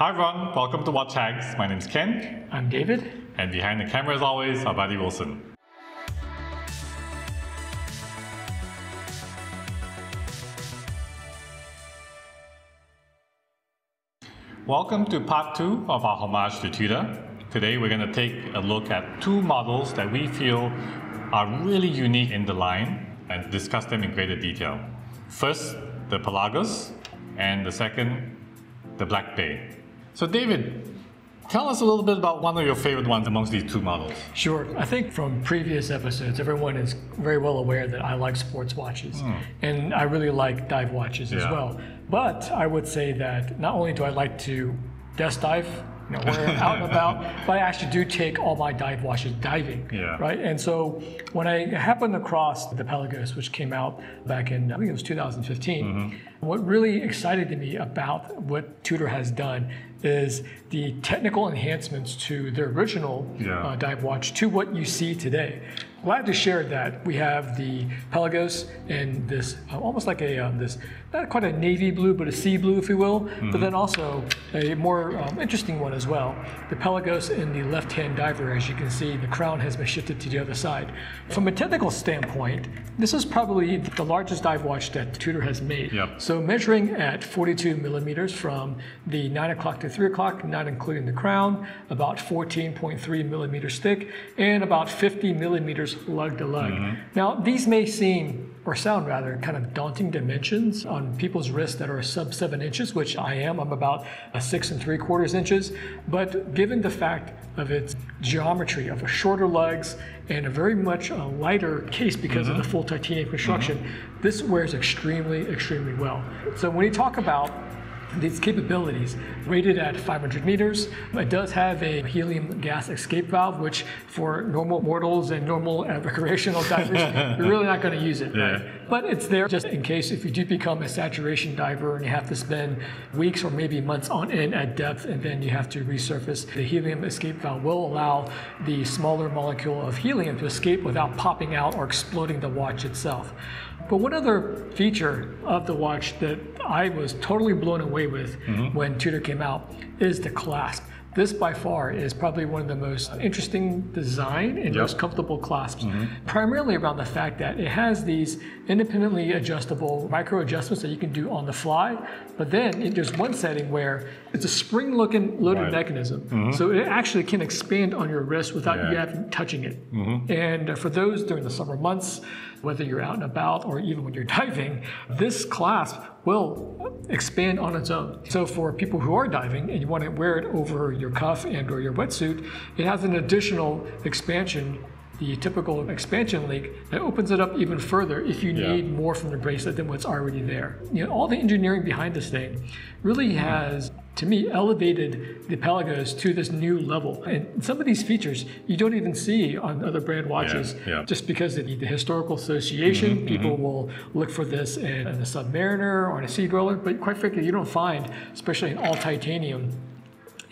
Hi everyone, welcome to Watch Hags. My name is Ken. I'm David. And behind the camera as always, our buddy Wilson. Welcome to part two of our homage to Tudor. Today we're going to take a look at two models that we feel are really unique in the line and discuss them in greater detail. First, the Pelagos, and the second, the Black Bay. So David, Tell us a little bit about one of your favorite ones amongst these two models. Sure. I think from previous episodes, everyone is very well aware that I like sports watches. Mm. And I really like dive watches yeah. as well. But I would say that not only do I like to desk dive, you know, we're out and about, but I actually do take all my dive watches diving. Yeah. Right. And so when I happened across the Pelagos, which came out back in I think it was 2015, mm-hmm. What really excited me about what Tudor has done is the technical enhancements to their original yeah. uh, dive watch to what you see today glad to share that we have the Pelagos in this uh, almost like a um, this not quite a navy blue but a sea blue if you will mm-hmm. but then also a more um, interesting one as well the Pelagos in the left hand diver as you can see the crown has been shifted to the other side from a technical standpoint this is probably the largest dive watch that Tudor has made yep. so measuring at 42 millimeters from the 9 o'clock to 3 o'clock not including the crown about 14.3 millimeters thick and about 50 millimeters lug to lug. Mm-hmm. Now, these may seem, or sound rather, kind of daunting dimensions on people's wrists that are sub seven inches, which I am. I'm about a six and three quarters inches. But given the fact of its geometry of a shorter lugs and a very much a lighter case because mm-hmm. of the mm-hmm. full titanium construction, mm-hmm. this wears extremely, extremely well. So when you talk about these capabilities rated at 500 meters. It does have a helium gas escape valve, which for normal mortals and normal uh, recreational divers, you're really not going to use it. Yeah. Right? But it's there just in case if you do become a saturation diver and you have to spend weeks or maybe months on end at depth and then you have to resurface. The helium escape valve will allow the smaller molecule of helium to escape without popping out or exploding the watch itself. But one other feature of the watch that I was totally blown away with mm-hmm. when Tudor came out is the clasp. This by far is probably one of the most interesting design and yep. most comfortable clasps, mm-hmm. primarily around the fact that it has these independently adjustable micro adjustments that you can do on the fly. But then there's one setting where it's a spring looking loaded right. mechanism. Mm-hmm. So it actually can expand on your wrist without yeah. you having touching it. Mm-hmm. And for those during the summer months, whether you're out and about or even when you're diving, this clasp will expand on its own. So for people who are diving and you want to wear it over your cuff and or your wetsuit, it has an additional expansion the typical expansion leak that opens it up even further if you yeah. need more from the bracelet than what's already there. You know, all the engineering behind this thing really has to me elevated the Pelagos to this new level. And some of these features you don't even see on other brand watches yeah, yeah. just because of the, the historical association. Mm-hmm, people mm-hmm. will look for this in, in a Submariner or in a Sea Dweller, but quite frankly, you don't find, especially in all titanium,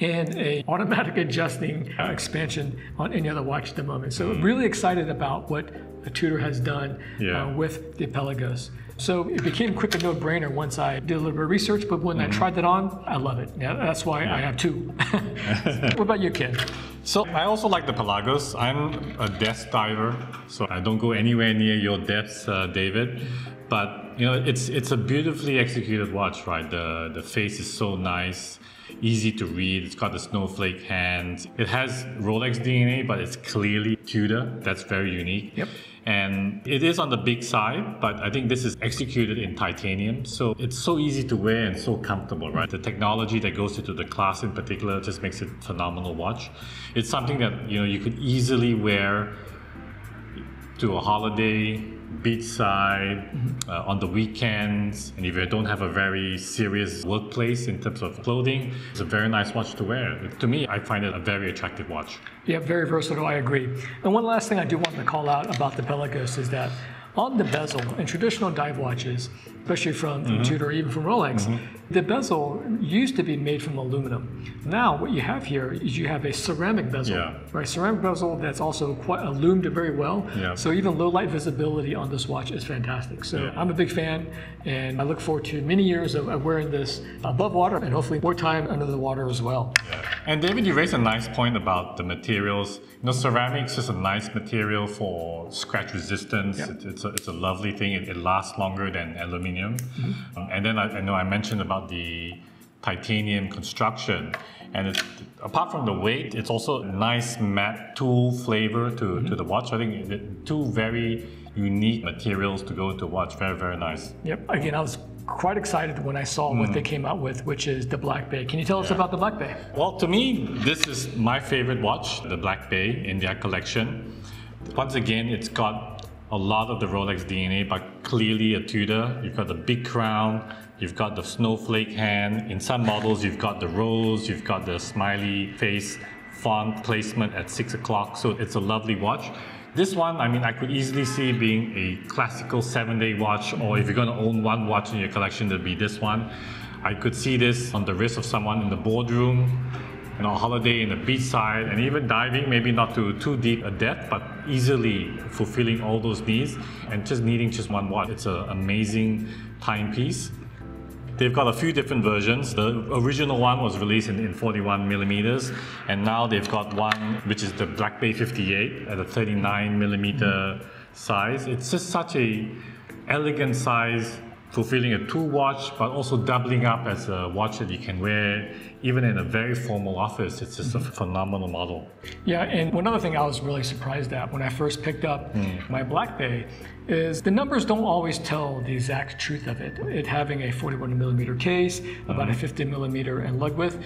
and a automatic adjusting expansion on any other watch at the moment. So mm. really excited about what the Tudor has done yeah. uh, with the Pelagos. So it became quick a no-brainer once I did a little bit of research, but when mm-hmm. I tried that on, I love it. Yeah, that's why yeah. I have two. what about you, Ken? So I also like the Pelagos. I'm a desk diver, so I don't go anywhere near your depths, uh, David. But you know, it's it's a beautifully executed watch, right? The the face is so nice easy to read. It's got the snowflake hands. It has Rolex DNA, but it's clearly Tudor. That's very unique. Yep. And it is on the big side, but I think this is executed in titanium. So it's so easy to wear and so comfortable, right? The technology that goes into the class in particular just makes it phenomenal watch. It's something that, you know, you could easily wear to a holiday, beachside, mm-hmm. uh, on the weekends, and if you don't have a very serious workplace in terms of clothing, it's a very nice watch to wear. To me, I find it a very attractive watch. Yeah, very versatile. I agree. And one last thing I do want to call out about the Pelagos is that on the bezel, in traditional dive watches, especially from, from Tudor or even from Rolex. Mm-hmm. The bezel used to be made from aluminum. Now, what you have here is you have a ceramic bezel, Yeah. right? Ceramic bezel that's also quite illumined very well. Yeah. So even low light visibility on this watch is fantastic. So Yeah. I'm a big fan, and I look forward to many years of, of wearing this above water and hopefully more time under the water as well. And David, you raised a nice point about the materials. You know, ceramics is a nice material for scratch resistance. Yeah. It, it's, a, it's a lovely thing. It, it lasts longer than aluminium. Um, and then I, I know I mentioned about the titanium construction. And it's, apart from the weight, it's also a nice matte tool flavor to, to the watch. I think it, two very unique materials to go to watch. Very, very nice. Yep. Again, I was quite excited when I saw what they came out with, which is the Black Bay. Can you tell us about the Black Bay? Well, to me, this is my favorite watch, the Black Bay in their collection. Once again, it's got a lot of the Rolex DNA, but clearly a Tudor. You've got the big crown, you've got the snowflake hand. In some models, you've got the rose, you've got the smiley face font placement at six o'clock. So it's a lovely watch. This one, I mean, I could easily see being a classical seven-day watch, or if you're going to own one watch in your collection, it'd be this one. I could see this on the wrist of someone in the boardroom, you know, holiday in the beachside, and even diving, maybe not to too deep a depth, but easily fulfilling all those needs, and just needing just one watch. It's an amazing timepiece. They've got a few different versions. The original one was released in, in 41 millimeters, and now they've got one which is the Black Bay 58 at a 39 millimeter size. It's just such a elegant size, fulfilling a two watch, but also doubling up as a watch that you can wear even in a very formal office. It's just a mm-hmm. phenomenal model. Yeah, and one other thing I was really surprised at when I first picked up mm. my Black Bay is the numbers don't always tell the exact truth of it. It having a 41 millimeter case, about a mm-hmm. 50 millimeter in lug width.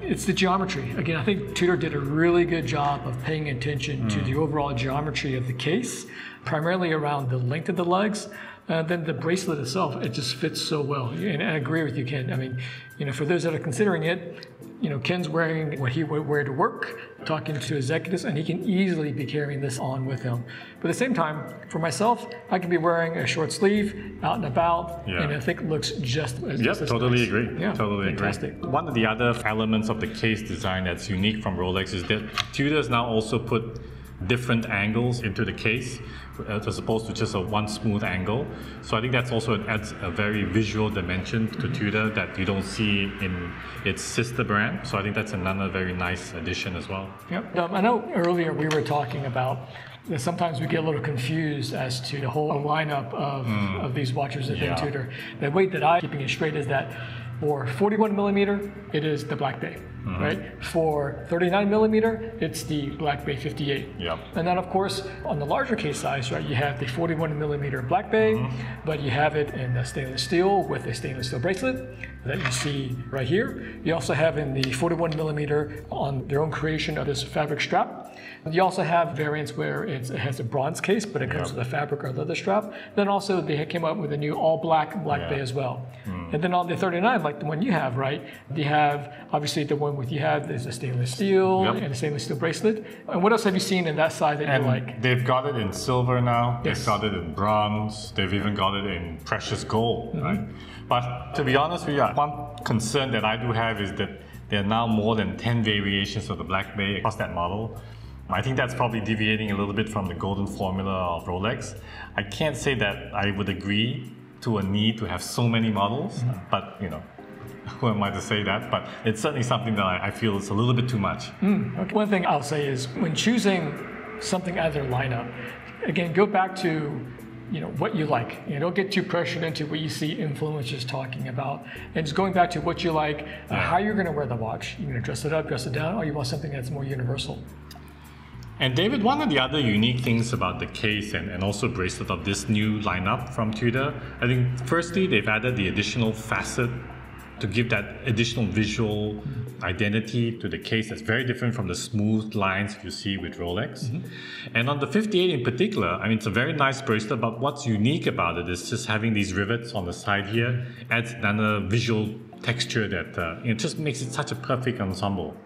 It's the geometry. Again, I think Tudor did a really good job of paying attention to mm. the overall geometry of the case, primarily around the length of the lugs. Uh, then the bracelet itself, it just fits so well. And I agree with you, Ken. I mean, you know, for those that are considering it, you know, Ken's wearing what he would wear to work, talking to executives, and he can easily be carrying this on with him. But at the same time, for myself, I could be wearing a short sleeve out and about, Yeah. and I think it looks just as Yep, just totally nice. agree. Yeah, totally fantastic. agree. One of the other elements of the case design that's unique from Rolex is that Tudor's now also put different angles into the case uh, as opposed to just a one smooth angle. So I think that's also adds a very visual dimension to Tudor that you don't see in its sister brand. So I think that's another very nice addition as well. Yep. Um, I know earlier we were talking about that sometimes we get a little confused as to the whole lineup of, of these watches at Hmm. Yeah. Tudor. The weight that I'm keeping it straight is that for 41 millimeter, it is the Black Bay, Mm-hmm. right? For 39 millimeter, it's the Black Bay 58. Yep. And then, of course, on the larger case size, right, you have the 41 millimeter Black Bay, Mm-hmm. but you have it in the stainless steel with a stainless steel bracelet that you see right here. You also have in the 41 millimeter on their own creation of this fabric strap. You also have variants where it's, it has a bronze case, but it comes with a fabric or leather strap. Then also they came up with a new all black Black Yeah. Bay as well. And then on the 39, like the one you have, right? they have obviously the one with you have is a stainless steel Yep. and a stainless steel bracelet. And what else have you seen in that side that And you like? they've got it in silver now. Yes. They've got it in bronze. They've even got it in precious gold, Mm-hmm. right? But to be honest with you, one concern that I do have is that there are now more than 10 variations of the Black Bay across that model. I think that's probably deviating a little bit from the golden formula of Rolex. I can't say that I would agree to a need to have so many models, Mm-hmm. but you know, who am I to say that? But it's certainly something that I, I feel is a little bit too much. Okay. One thing I'll say is when choosing something out of their lineup, again, go back to you know what you like. You know, don't get too pressured into what you see influencers talking about, and just going back to what you like, uh, how you're going to wear the watch. You're going to dress it up, dress it down, or you want something that's more universal. And David, one of the other unique things about the case and, and also bracelet of this new lineup from Tudor, I think firstly they've added the additional facet to give that additional visual identity to the case that's very different from the smooth lines you see with Rolex. And on the 58 in particular, I mean, it's a very nice bracelet, but what's unique about it is just having these rivets on the side here adds another visual texture that uh, it just makes it such a perfect ensemble.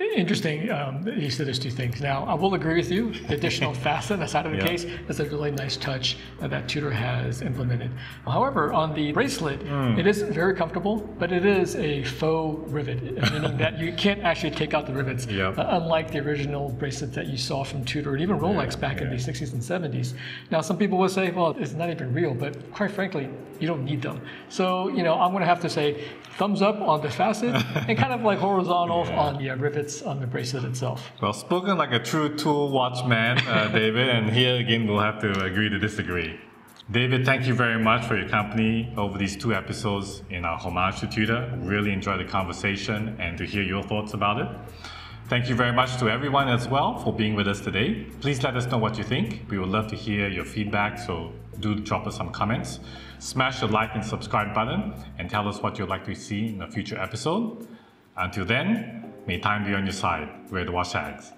Interesting. Um, you said there's two things. Now, I will agree with you. The additional facet on the side of the Yeah. case is a really nice touch that Tudor has implemented. However, on the bracelet, Hmm. it isn't very comfortable, but it is a faux rivet, meaning that you can't actually take out the rivets, Yeah. uh, unlike the original bracelets that you saw from Tudor and even Rolex back in the 60s and 70s. Now, some people will say, well, it's not even real, but quite frankly, you don't need them. So, you know, I'm going to have to say thumbs up on the facet and kind of like horizontal on the uh, on the bracelet itself. Well, spoken like a true tool watchman, uh, David, and here again we'll have to agree to disagree. David, thank you very much for your company over these two episodes in our homage to Tudor. Really enjoyed the conversation and to hear your thoughts about it. Thank you very much to everyone as well for being with us today. Please let us know what you think. We would love to hear your feedback, so do drop us some comments. Smash the like and subscribe button and tell us what you'd like to see in a future episode. Until then, may time be on your side. We're the Watch Hags.